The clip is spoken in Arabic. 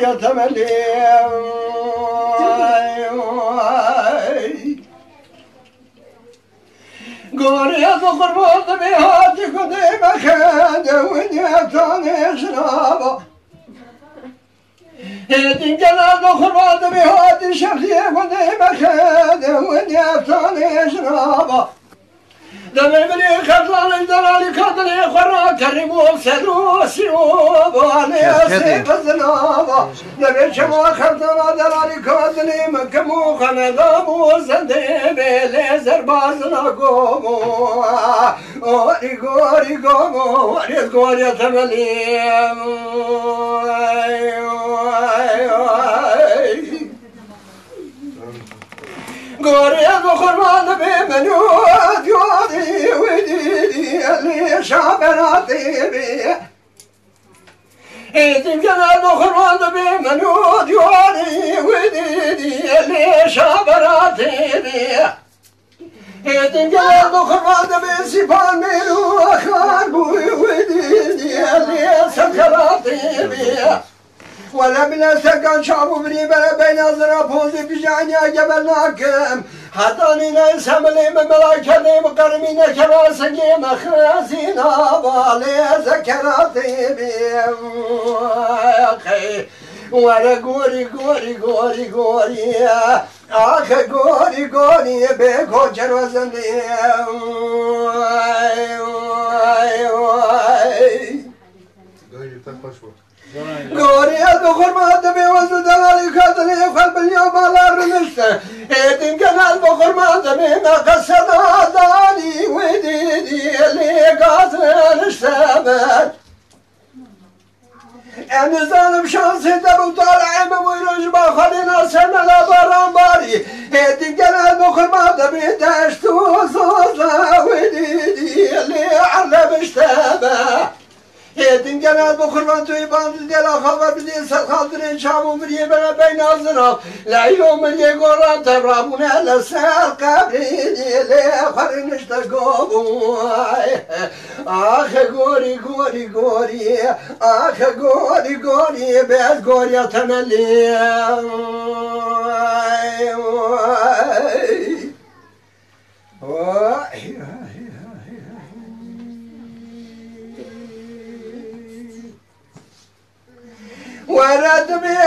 يا تملي قول يا ذخر مرض بهاتك وديما خاد ونيا تاني شرابه دين جلال خراد بهاد الشمسية ونعم خاده ونعفتان إشرابه دمي بلي خطلان الدلال قدري خرا كريم وصدر وسيوب علي أسيب الزنابة دمي شما خطلان دلال قدري مكمو خنظام وزندبي لزر بازنا قومو وري قوري قومو وري قوري تمليم قريض خرمان بمنود يودي وديدي اللي شعبنا طيبي إذن جنال خرمان بمنود يودي وديدي اللي شعبنا طيبي إذن جنال خرمان بسفان منو أخار بوي كان شعبه بني بلا بين الزرابوز بجاني جبل ناكم حتى نينا سملي مملاكني مقرمين كراسني مخراسين بالي زكراتي بيخي وانا قوري قوري قوري قوري آخ قوري قوري بيكو جروزني Glória do Romano! işte Edin genel dokurmadım kasada dali vedi diyeli gazın işte ben Emizanım şansı da bu talayımı buyuruş bakalına senele baran bari Edin genel dokurmadım kurban tüyü bandı del akava sat kaldırın şamı bir ye bana bey nazına La yomun ye goran tebrabun ele ser kabrini le karın işte gobu Ah gori gori gori Ah gori gori bez gori temelli Vay Guará também